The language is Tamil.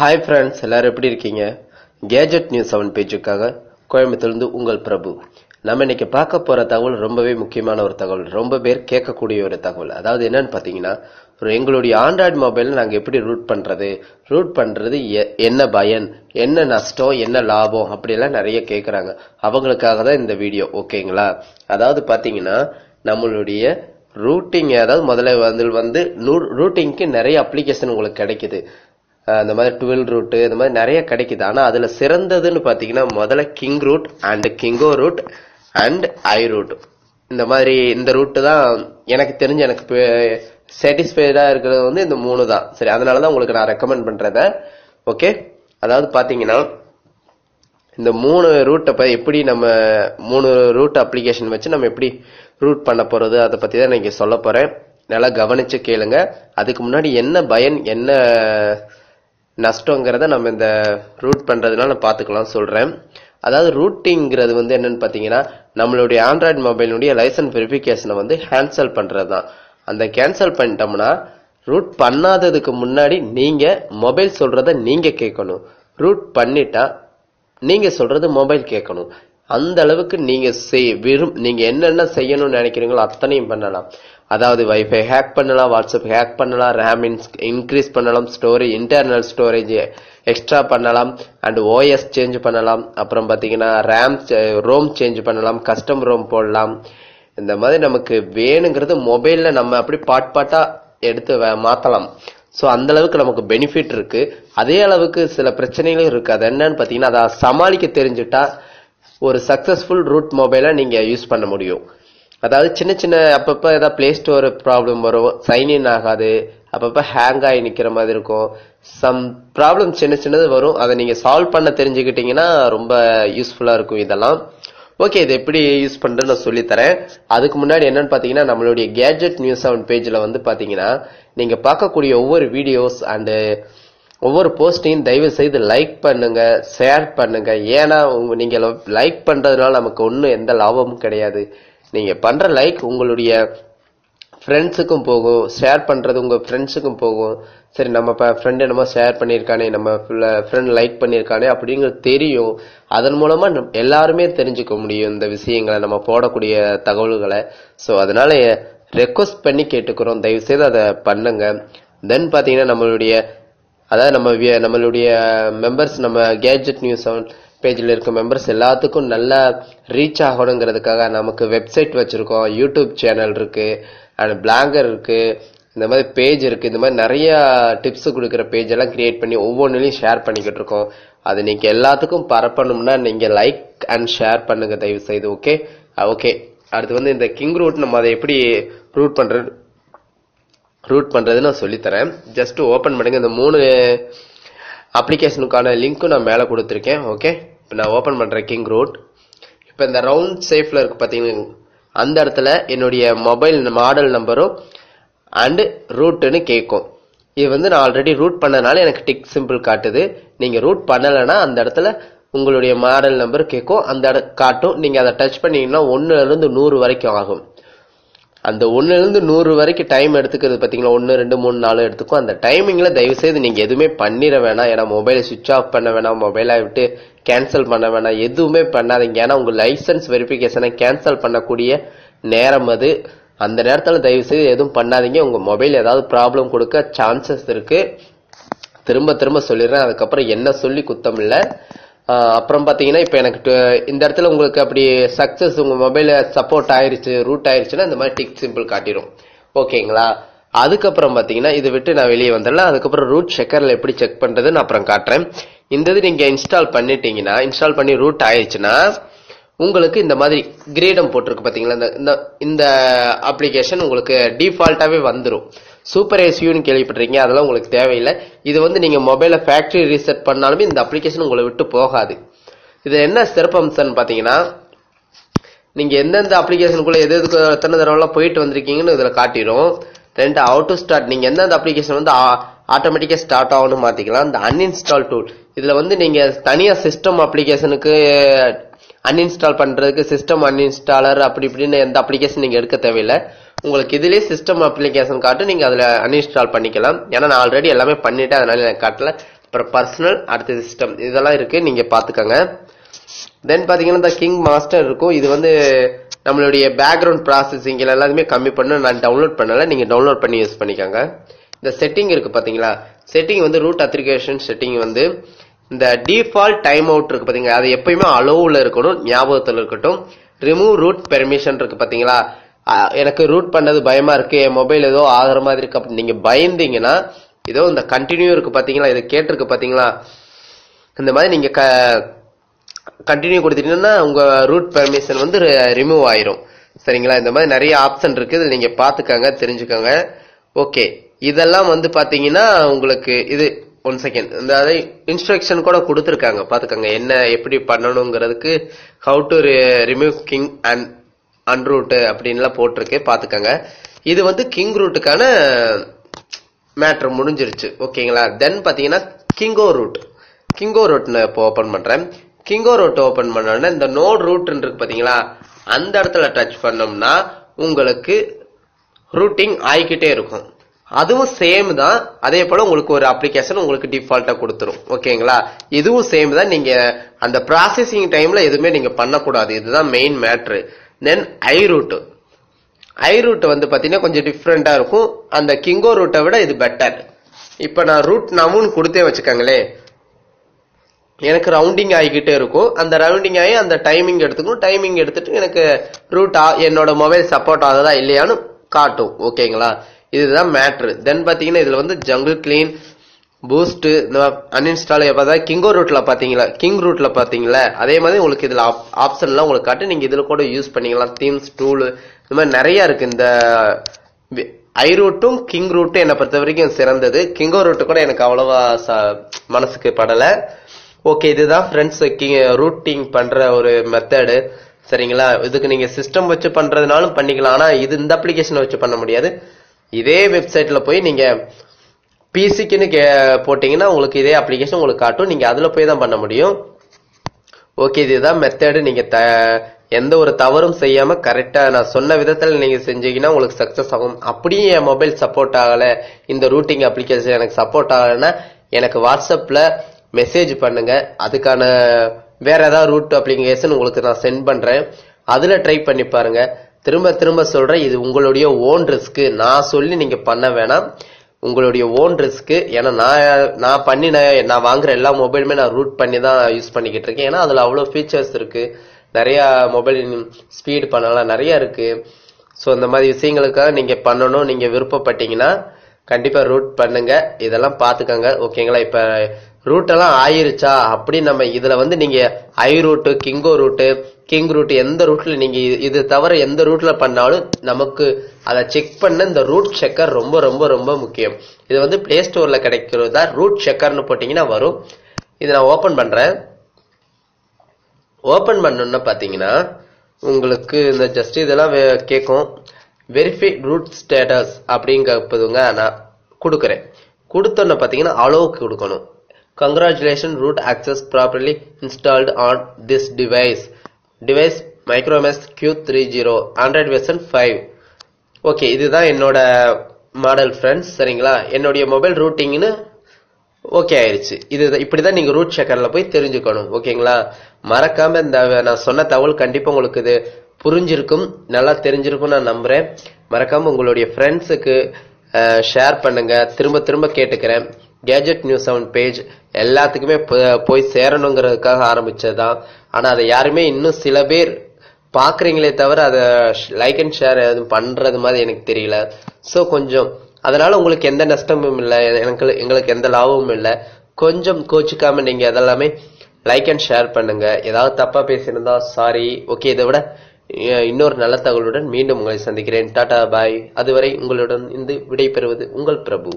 ஹாய் ஃப்ரெண்ட்ஸ் எல்லாரும் எப்படி இருக்கீங்க? கேஜெட் நியூஸ் செவன் பேஜுக்காக கோயம்புத்தூர்ந்து உங்கள் பிரபு. நம்ம இன்னைக்கு பார்க்க போற தகவல் ரொம்பவே முக்கியமான ஒரு தகவல். ரொம்ப பேர் கேட்கக்கூடிய ஒரு தகவல். அதாவது என்னன்னு பார்த்தீங்கன்னா ஒரு எங்களுடைய ஆண்ட்ராய்டு மொபைல் நாங்கள் எப்படி ரூட் பண்ணுறது ரூட் பண்ணுறது எ- என்ன பயன்? என்ன நஷ்டம்? என்ன லாபம்? அப்படியெல்லாம் நிறைய கேட்குறாங்க அவங்களுக்காக தான் இந்த வீடியோ ஓகேங்களா அதாவது பார்த்தீங்கன்னா நம்மளுடைய ரூட்டிங் அதாவது முதல்ல வந்து வந்து ரூட்டிங்க்கு நிறைய அப்ளிகேஷன் உங்களுக்கு கிடைக்குது. இந்த மாதிரி டுவெல் ரூட் இந்த மாதிரி நிறைய கிடைக்குது. ஆனா அதுல சிறந்ததுன்னு பாத்தீங்கன்னா முதல்ல King root and Kingo root and i root இந்த மாதிரி இந்த ரூட்டு தான் எனக்கு தெரிஞ்சு எனக்கு சாட்டிஸ்ஃபைடா இருக்கிறது வந்து இந்த மூணு தான். சரி அதனாலதான் உங்களுக்கு நான் ரெக்கமெண்ட் பண்ணுறத ஓகே அதாவது பாத்தீங்கன்னா இந்த மூணு ரூட்டை எப்படி நம்ம மூணு ரூட் அப்ளிகேஷன் வச்சு நம்ம எப்படி ரூட் பண்ண போறது அதை பத்தி தான் நான் இங்க சொல்ல போறேன். நல்லா கவனிச்சு கேளுங்க. அதுக்கு முன்னாடி என்ன பயன் என்ன நஷ்டங்கிறத நம்ம இந்த ரூட் பண்றதுனால பாத்துக்கலாம் சொல்றேன். அதாவது ரூட்டிங்கிறது வந்து என்னன்னு பாத்தீங்கன்னா நம்மளுடைய ஆண்ட்ராய்டு மொபைலுடைய லைசன்ஸ் வெரிஃபிகேஷனை வந்து கேன்சல் பண்ணுறது தான் அந்த கேன்சல் பண்ணிட்டோம்னா ரூட் பண்ணாததுக்கு முன்னாடி நீங்க மொபைல் சொல்றத நீங்க கேட்கணும். ரூட் பண்ணிட்டா நீங்க சொல்றது மொபைல் கேட்கணும். அந்த அளவுக்கு நீங்க செய்- விரும் நீங்க என்னென்ன செய்யணும்னு நினைக்கிறீங்களோ அத்தனையும் பண்ணலாம். அதாவது வைஃபை ஹேக் பண்ணலாம் வாட்ஸ்அப் ஹேக் பண்ணலாம் ரேம் இன்க்ரீஸ் பண்ணலாம் ஸ்டோரேஜ் இன்டர்னல் ஸ்டோரேஜ் எக்ஸ்ட்ரா பண்ணலாம் அண்ட் ஓஎஸ் சேஞ்ச் பண்ணலாம். அப்புறம் பார்த்தீங்கன்னா ரேம் ரோம் சேஞ்ச் பண்ணலாம் கஸ்டம் ரோம் போடலாம். இந்த மாதிரி நமக்கு வேணுங்கிறது மொபைலில் நம்ம அப்படி பாட் பாட்டாக எடுத்து மாற்றலாம் ஸோ அந்த அளவுக்கு நமக்கு பெனிஃபிட் இருக்கு. அதே அளவுக்கு சில பிரச்சனைகளும் இருக்கு. அது என்னன்னு பார்த்தீங்கன்னா அதை சமாளிக்க தெரிஞ்சுட்டா ஒரு சக்சஸ்ஃபுல் ரூட் மொபைலை நீங்கள் யூஸ் பண்ண முடியும். அதாவது சின்ன சின்ன அப்பப்ப ஏதாவது பிளே ஸ்டோர் ப்ராப்ளம் வரும் சைன் இன் ஆகாது அப்பப்ப ஹேங் ஆகி நிக்கிற மாதிரி இருக்கும். சம் ப்ராப்ளம் சின்ன சின்னது வரும். அதை நீங்க சால்வ் பண்ண தெரிஞ்சுக்கிட்டீங்கன்னா ரொம்ப யூஸ்ஃபுல்லா இருக்கும் இதெல்லாம். ஓகே இது எப்படி யூஸ் பண்ணுறேன்னு நான் சொல்லித்தரேன் அதுக்கு முன்னாடி என்னன்னு பாத்தீங்கன்னா நம்மளுடைய கேஜெட் நியூஸ் செவன் பேஜ்ல வந்து பாத்தீங்கன்னா நீங்க பார்க்கக்கூடிய ஒவ்வொரு வீடியோஸ் அண்டு ஒவ்வொரு போஸ்டையும் தயவு செய்து லைக் பண்ணுங்க ஷேர் பண்ணுங்க. ஏன்னா உங்க நீங்க லைக் பண்றதுனால நமக்கு ஒன்றும் எந்த லாபமும் கிடையாது. நீங்கள் பண்ணுற லைக் உங்களுடைய ஃப்ரெண்ட்ஸுக்கும் போகும் ஷேர் பண்ணுறது உங்கள் ஃப்ரெண்ட்ஸுக்கும் போகும். சரி நம்ம இப்போ ஃப்ரெண்டு என்னமோ ஷேர் பண்ணியிருக்கானே நம்ம ஃப்ரெண்ட் லைக் பண்ணியிருக்கானே அப்படிங்கிறது தெரியும். அதன் மூலமாக நம் எல்லாருமே தெரிஞ்சுக்க முடியும் இந்த விஷயங்களை நம்ம போடக்கூடிய தகவல்களை. ஸோ அதனால ரெக்வஸ்ட் பண்ணி கேட்டுக்கிறோம். தயவு செய்து அதை பண்ணுங்க. தென் பார்த்தீங்கன்னா நம்மளுடைய அதாவது நம்ம நம்மளுடைய மெம்பர்ஸ் நம்ம கேஜெட் நியூஸ் செவன் பேஜில் இருக்க மெம்பர்ஸ் எல்லாத்துக்கும் நல்லா ரீச் ஆகணுங்கிறதுக்காக நமக்கு வெப்சைட் வச்சுருக்கோம் யூடியூப் சேனல் இருக்குது அண்ட் பிளாங்கர் இருக்குது இந்த மாதிரி பேஜ் இருக்குது இந்த மாதிரி நிறைய டிப்ஸ் கொடுக்குற பேஜ் எல்லாம் கிரியேட் பண்ணி ஒவ்வொன்றிலையும் ஷேர் பண்ணிக்கிட்டு இருக்கோம். அது நீங்கள் எல்லாத்துக்கும் பரப்பணும்னா நீங்கள் லைக் அண்ட் ஷேர் பண்ணுங்க தயவு செய்து ஓகே ஓகே அடுத்து வந்து இந்த கிங் ரூட் நம்ம அதை எப்படி ரூட் பண்ணுறது ரூட் பண்ணுறதுன்னு நான் சொல்லித்தரேன். ஜஸ்ட் ஓப்பன் பண்ணுங்க. இந்த மூணு அப்ளிகேஷனுக்கான லிங்க்கும் நான் மேலே கொடுத்துருக்கேன் ஓகே இப்போ நான் ஓப்பன் பண்ணுறேன் கிங் ரூட் இப்போ இந்த ரவுண்ட் சேஃபில் இருக்கு பார்த்தீங்கன்னா அந்த இடத்துல என்னுடைய மொபைல் மாடல் நம்பரும் அண்டு ரூட்டுன்னு கேட்கும் இது வந்து நான் ஆல்ரெடி ரூட் பண்ணனால எனக்கு டிக் சிம்பிள் காட்டுது. நீங்கள் ரூட் பண்ணலைன்னா அந்த இடத்துல உங்களுடைய மாடல் நம்பர் கேட்கும் அந்த இட காட்டும். நீங்கள் அதை டச் பண்ணீங்கன்னா ஒன்றுலேருந்து நூறு வரைக்கும் ஆகும். அந்த ஒன்றுலேருந்து நூறு வரைக்கும் டைம் எடுத்துக்கிறது பார்த்தீங்களா? ஒன்று ரெண்டு மூணு நாலு எடுத்துக்கும் அந்த டைமிங்கில் தயவு செய்து எதுவுமே பண்ணிட வேணாம். ஏன்னா மொபைலை சுவிட்ச் ஆஃப் பண்ண வேணாம் மொபைலை விட்டு கேன்சல் பண்ண வேணாம். எதுவுமே பண்ணாதீங்க. ஏன்னா உங்கள் லைசன்ஸ் வெரிஃபிகேஷனை கேன்சல் பண்ணக்கூடிய நேரம் அது. அந்த நேரத்தில் தயவு செய்து எதுவும் பண்ணாதீங்க. உங்கள் மொபைல் ஏதாவது ப்ராப்ளம் கொடுக்க சான்சஸ் இருக்குது திரும்ப திரும்ப சொல்லிடுறேன். அதுக்கப்புறம் என்ன சொல்லி குத்தம் இல்லை. அப்புறம் பார்த்தீங்கன்னா இப்போ எனக்கு இந்த இடத்துல உங்களுக்கு அப்படி சக்ஸஸ் உங்கள் மொபைலில் சப்போர்ட் ஆயிருச்சு ரூட் ஆயிருச்சுன்னா இந்த மாதிரி டிக் சிம்பிள் காட்டிடும் ஓகேங்களா? அதுக்கப்புறம் பார்த்தீங்கன்னா இதை விட்டு நான் வெளியே வந்துடலாம். அதுக்கப்புறம் ரூட் செக்கரில் எப்படி செக் பண்ணுறதுன்னு அப்புறம் காட்டுறேன். இந்த இது நீங்கள் இன்ஸ்டால் பண்ணிட்டீங்கன்னா இன்ஸ்டால் பண்ணி ரூட் ஆயிடுச்சுன்னா உங்களுக்கு இந்த மாதிரி கிரீடம் போட்டிருக்கு பார்த்தீங்களா இந்த- இந்த இந்த அப்ளிகேஷன் உங்களுக்கு டிஃபால்ட்டாகவே வந்துடும் சூப்பர் ஏசியூன்னு கேள்விப்பட்டிருக்கீங்க அதெல்லாம் உங்களுக்கு தேவையில்லை. இது வந்து நீங்கள் மொபைலில் ஃபேக்ட்ரி ரீசெட் பண்ணாலுமே இந்த அப்ளிகேஷன் உங்களை விட்டு போகாது. இது என்ன சிறப்பம்சம்னு பார்த்தீங்கன்னா நீங்கள் எந்தெந்த அப்ளிகேஷனுக்குள்ளே எது எதுக்கு எத்தனை தடவைலாம் போயிட்டு வந்திருக்கீங்கன்னு இதில் காட்டிடும் ரெண்டு அவுட் டு ஸ்டார்ட் நீங்கள் எந்தெந்த அப்ளிகேஷன் வந்து ஆட்டோமேட்டிக்காக ஸ்டார்ட் ஆகும்னு மாற்றிக்கலாம் இந்த அன்இன்ஸ்டால் டூல் இதில் வந்து நீங்கள் தனியாக சிஸ்டம் அப்ளிகேஷனுக்கு அன்இன்ஸ்டால் பண்ணுறதுக்கு சிஸ்டம் அன்இன்ஸ்டாலர் அப்படி இப்படின்னு எந்த அப்ளிகேஷன் நீங்கள் எடுக்க தேவையில்லை. உங்களுக்கு இதுலேயே சிஸ்டம் அப்ளிகேஷன் காட்டும் நீங்கள் அதில் அன்இன்ஸ்டால் பண்ணிக்கலாம். ஏன்னா நான் ஆல்ரெடி எல்லாமே பண்ணிவிட்டு அதனால் எனக்கு காட்டலை. அப்புறம் பர்சனல் அடுத்த சிஸ்டம் இதெல்லாம் இருக்குது நீங்கள் பார்த்துக்கோங்க தென் பார்த்தீங்கன்னா இந்த கிங் மாஸ்டர் இருக்கும். இது வந்து நம்மளுடைய பேக்ரவுண்ட் ப்ராசஸிங் எல்லாத்தையுமே கம்மி பண்ண. நான் டவுன்லோட் பண்ணலை. நீங்கள் டவுன்லோட் பண்ணி யூஸ் பண்ணிக்கோங்க. இந்த செட்டிங் இருக்குது பார்த்தீங்களா செட்டிங் வந்து ரூட் அப்ளிகேஷன் செட்டிங் வந்து இந்த டிஃபால்ட் டைம் அவுட் இருக்கு பார்த்தீங்களா அது எப்பயுமே அலோவில் இருக்கணும் ஞாபகத்தில் இருக்கட்டும். ரிமூவ் ரூட் பெர்மிஷன் இருக்கு பார்த்தீங்களா எனக்கு ரூட் பண்ணது பயமா இருக்கு என் மொபைல் ஏதோ ஆகிற மாதிரி இருக்கு. அப்படின்னு நீங்க பயந்தீங்கன்னா ஏதோ இந்த கண்டினியூ இருக்கு பாத்தீங்களா இதை கேட்டிருக்கு பாத்தீங்களா இந்த மாதிரி நீங்க கண்டினியூ கொடுத்துட்டீங்கன்னா உங்க ரூட் பெர்மிஷன் வந்து ரிமூவ் ஆயிரும். சரிங்களா? இந்த மாதிரி நிறைய ஆப்ஷன் இருக்கு இதில் நீங்க பாத்துக்கங்க தெரிஞ்சுக்கோங்க. ஓகே இதெல்லாம் வந்து பாத்தீங்கன்னா உங்களுக்கு இது ஒன் செகண்ட் இந்த அதை இன்ஸ்ட்ரக்ஷன் கூட கொடுத்துருக்காங்க பாத்துக்கோங்க என்ன எப்படி பண்ணணுங்கிறதுக்கு how to remove King and unroot அப்படின்லாம் போட்டிருக்கு பார்த்துக்கோங்க. இது வந்து கிங் ரூட்டுக்கான மேட்ரு முடிஞ்சிருச்சு ஓகேங்களா? தென் பார்த்தீங்கன்னா கிங்கோ ரூட் கிங்கோ ரூட் இப்போ ஓப்பன் பண்ணுறேன் கிங்கோ ரூட் ஓப்பன் பண்ணோடனே இந்த நோட் ரூட் இருக்கு அந்த இடத்துல டச் பண்ணோம்னா உங்களுக்கு ரூட்டிங் ஆகிக்கிட்டே இருக்கும். அதுவும் சேம் தான். அதே போல உங்களுக்கு ஒரு அப்ளிகேஷன் உங்களுக்கு டிஃபால்ட்டா கொடுத்துரும் ஓகேங்களா? இதுவும் சேம் தான். நீங்க அந்த ப்ராசஸிங் டைம்ல எதுவுமே நீங்க பண்ணக்கூடாது. இதுதான் main matter then i root i root வந்து பாத்தீங்கன்னா கொஞ்சம் டிஃப்ரெண்டா இருக்கும். அந்த கிங்கோ ரூட்டை விட இது பெட்டர் இப்ப நான் ரூட் நவுன்னு கொடுத்தே வச்சுக்கோங்களேன் எனக்கு ரவுண்டிங் ஆகிக்கிட்டே இருக்கும். அந்த ரவுண்டிங் ஆகி அந்த டைமிங் எடுத்துக்கணும். டைமிங் எடுத்துட்டு எனக்கு ரூட் என்னோட மொபைல் சப்போர்ட் ஆகுதா இல்லையான்னு காட்டும். ஓகேங்களா இதுதான் மேட்ரு தென் பாத்தீங்கன்னா இதுல வந்து ஜங்கிள் கிளீன் பூஸ்ட் இந்த அன்இன்ஸ்டால் எப்போ கிங்கோ ரூட்ல பார்த்தீங்களா? கிங் ரூட்ல பார்த்தீங்களா? அதே மாதிரி உங்களுக்கு இதுல ஆப்ஷன்லாம் உங்களுக்கு காட்டு நீங்கள் இதில் கூட யூஸ் பண்ணிக்கலாம். தீம்ஸ் டூல் இந்த மாதிரி நிறையா இருக்குது இந்த ஐ ரூட்டும் கிங் ரூட்டும் என்னை பொறுத்த வரைக்கும் சிறந்தது. கிங்கோ ரூட்டு கூட எனக்கு அவ்வளோவா ச- மனசுக்கு படலை. ஓகே இதுதான் ஃப்ரெண்ட்ஸ் ரூட்டிங் பண்ணுற ஒரு மெத்தடு சரிங்களா? இதுக்கு நீங்கள் சிஸ்டம் வச்சு பண்ணுறதுனாலும் பண்ணிக்கலாம். ஆனால் இது இந்த அப்ளிகேஷனை வச்சு பண்ண முடியாது. இதே வெப்சைட்டில் போய் நீங்கள் பிசிக்குன்னு கே போட்டிங்கன்னா உங்களுக்கு இதே அப்ளிகேஷன் உங்களுக்கு காட்டும். நீங்கள் அதில் போய் தான் பண்ண முடியும். ஓகே இதுதான் மெத்தடு நீங்கள் த எந்த ஒரு தவறும் செய்யாமல் கரெக்டாக நான் சொன்ன விதத்தில் நீங்கள் செஞ்சீங்கன்னா உங்களுக்கு சக்சஸ் ஆகும். அப்படியே என் மொபைல் சப்போர்ட் ஆகலை. இந்த ரூட்டிங் அப்ளிகேஷன் எனக்கு சப்போர்ட் ஆகலைன்னா எனக்கு வாட்ஸ்அப்பில் மெசேஜ் பண்ணுங்கள் அதுக்கான வேற ஏதாவது ரூட் அப்ளிகேஷன் உங்களுக்கு நான் சென்ட் பண்ணுறேன் அதில் ட்ரை பண்ணி பாருங்கள் திரும்ப திரும்ப சொல்கிறேன் இது உங்களுடைய ஓன் ரிஸ்க்கு நான் சொல்லி நீங்கள் பண்ண வேணாம். உங்களுடைய ஓன் ரிஸ்க்கு ஏன்னா நான் நான் பண்ணி நான் நான் வாங்குற எல்லா மொபைலுமே நான் ரூட் பண்ணி தான் யூஸ் பண்ணிக்கிட்டு இருக்கேன். ஏன்னா அதில் அவ்வளோ ஃபீச்சர்ஸ் இருக்குது நிறையா மொபைல் ஸ்பீடு பண்ணலாம். நிறையா இருக்குது ஸோ இந்த மாதிரி விஷயங்களுக்காக நீங்கள் பண்ணணும். நீங்கள் விருப்பப்பட்டீங்கன்னா கண்டிப்பாக ரூட் பண்ணுங்கள் இதெல்லாம் பார்த்துக்கோங்க. ஓகேங்களா இப்போ ரூட்டெல்லாம் ஆயிருச்சா? அப்படி நம்ம இதில் வந்து நீங்கள் i root Kingo root King root எந்த ரூட்ல நீங்க இது- தவிர எந்த ரூட்ல பண்ணாலும் நமக்கு அதை செக் பண்ண இந்த ரூட் செக்கர் ரொம்ப ரொம்ப ரொம்ப முக்கியம். இது வந்து பிளே ஸ்டோர்ல கிடைக்கிறதா ரூட் செக்கர்னு போட்டீங்கன்னா வரும். இதை நான் ஓபன் பண்றேன். ஓபன் பண்ணணும்னா பாத்தீங்கன்னா உங்களுக்கு இந்த ஜஸ்ட் இதெல்லாம் வே- கேட்கும். வெரிஃபை ரூட் ஸ்டேட்டஸ் அப்படிங்கிறதுங்க நான் கொடுக்குறேன். கொடுத்தோன்னு பார்த்தீங்கன்னா அலோவுக்கு கொடுக்கணும். Congratulation root access properly installed on this device device Micromax Q three zero Android version five okay இதுதான் என்னோட மாடல் ஃப்ரெண்ட்ஸ் சரிங்களா? என்னுடைய மொபைல் ரூட்டிங்னு ஓகே ஆயிருச்சு. இது இப்படிதான் நீங்க ரூட் செக்கர்ல போய் தெரிஞ்சுக்கணும். ஓகேங்களா? மறக்காம இந்த நான் சொன்ன தகவல் கண்டிப்பா உங்களுக்கு இது புரிஞ்சிருக்கும். நல்லா தெரிஞ்சிருக்கும் நான் நம்புறேன். மறக்காம உங்களுடைய ஃப்ரெண்ட்ஸுக்கு ஷேர் பண்ணுங்க. திரும்ப திரும்ப கேட்டுக்கிறேன். கேஜெட் நியூஸ் செவன் பேஜ் எல்லாத்துக்குமே போ- போய் சேரணுங்கிறதுக்காக ஆரம்பிச்சதுதான். ஆனால் அதை யாருமே இன்னும் சில பேர் பார்க்குறீங்களே தவிர அதை லைக் அண்ட் ஷேர் எதுவும் பண்ணுறது மாதிரி எனக்கு தெரியல. ஸோ கொஞ்சம் அதனால் உங்களுக்கு எந்த நஷ்டமும் இல்லை. எனக்கு எங்களுக்கு எந்த லாபமும் இல்லை. கொஞ்சம் கோச்சிக்காமல் நீங்கள் அதெல்லாமே லைக் அண்ட் ஷேர் பண்ணுங்கள் ஏதாவது தப்பாக பேசியிருந்தா சாரி ஓகே இதை விட இன்னொரு நல்ல தகவலுடன் மீண்டும் உங்களை சந்திக்கிறேன். டாடா பாய் அதுவரை உங்களுடன் இருந்து விடைபெறுவது உங்கள் பிரபு.